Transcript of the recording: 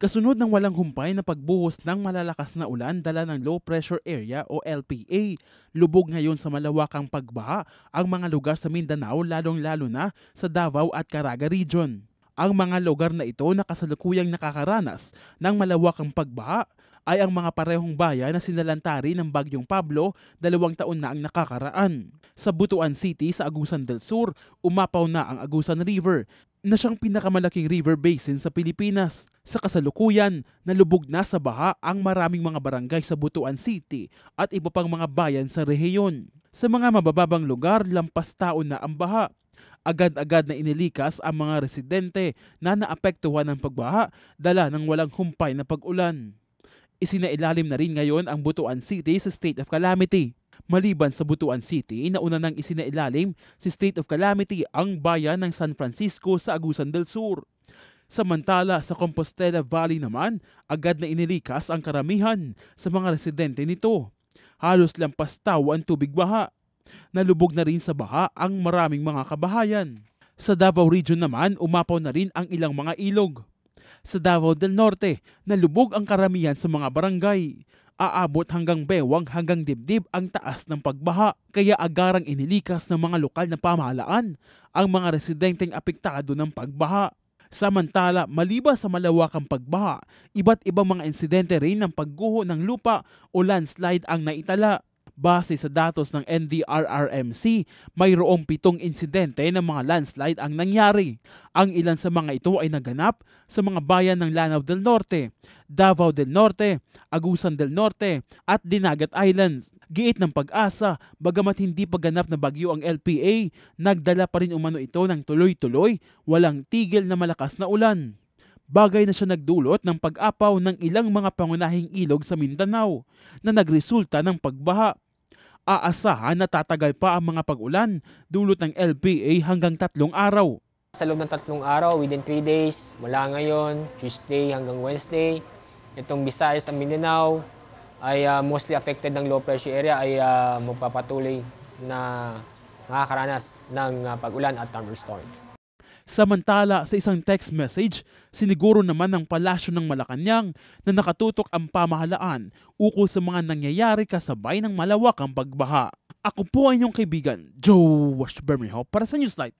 Kasunod ng walang humpay na pagbuhos ng malalakas na ulan dala ng low pressure area o LPA, lubog ngayon sa malawakang pagbaha ang mga lugar sa Mindanao lalong-lalo na sa Davao at Caraga Region. Ang mga lugar na ito na kasalukuyang nakakaranas ng malawakang pagbaha ay ang mga parehong bayan na sinalantari ng Bagyong Pablo dalawang taon na ang nakakaraan. Sa Butuan City sa Agusan del Sur, umapaw na ang Agusan River na siyang pinakamalaking river basin sa Pilipinas. Sa kasalukuyan, nalubog na sa baha ang maraming mga barangay sa Butuan City at iba pang mga bayan sa rehiyon. Sa mga mabababang lugar, lampas taon na ang baha. Agad-agad na inilikas ang mga residente na naapektuhan ng pagbaha dala ng walang humpay na pag-ulan. Isinailalim na rin ngayon ang Butuan City sa state of calamity. Maliban sa Butuan City, nauna nang isinailalim si state of calamity ang bayan ng San Francisco sa Agusan del Sur. Samantala sa Compostela Valley naman, agad na inilikas ang karamihan sa mga residente nito. Halos lampas tao ang tubig baha. Nalubog na rin sa baha ang maraming mga kabahayan. Sa Davao Region naman, umapaw na rin ang ilang mga ilog sa Davao del Norte, nalubog ang karamihan sa mga barangay. Aabot hanggang bewang hanggang dibdib ang taas ng pagbaha, kaya agarang inilikas ng mga lokal na pamahalaan ang mga residenteng apektado ng pagbaha. Samantala, maliban sa malawakang pagbaha, iba't ibang mga insidente rin ng pagguho ng lupa o landslide ang naitala. Base sa datos ng NDRRMC, mayroong pitong insidente ng mga landslide ang nangyari. Ang ilan sa mga ito ay naganap sa mga bayan ng Lanao del Norte, Davao del Norte, Agusan del Norte at Dinagat Islands. Giit ng pag-asa, bagamat hindi paganap na bagyo ang LPA, nagdala pa rin umano ito ng tuloy-tuloy, walang tigil na malakas na ulan bagay na siya nagdulot ng pag-apaw ng ilang mga pangunahing ilog sa Mindanao na nagresulta ng pagbaha aasahan na tatagal pa ang mga pag-ulan dulot ng LPA hanggang tatlong araw. Sa loob ng tatlong araw, within 3 days, mula ngayon, Tuesday hanggang Wednesday, itong Visayas at Mindanao ay uh, mostly affected ng low pressure area ay uh, magpapatuloy na makakaranas ng uh, pag-ulan at thunderstorm. Samantala, sa isang text message, siniguro naman ng palasyo ng Malacanang na nakatutok ang pamahalaan ukol sa mga nangyayari kasabay ng malawakang pagbaha. Ako po ay inyong kaibigan, Joe Wash Bermejo para sa Newslight.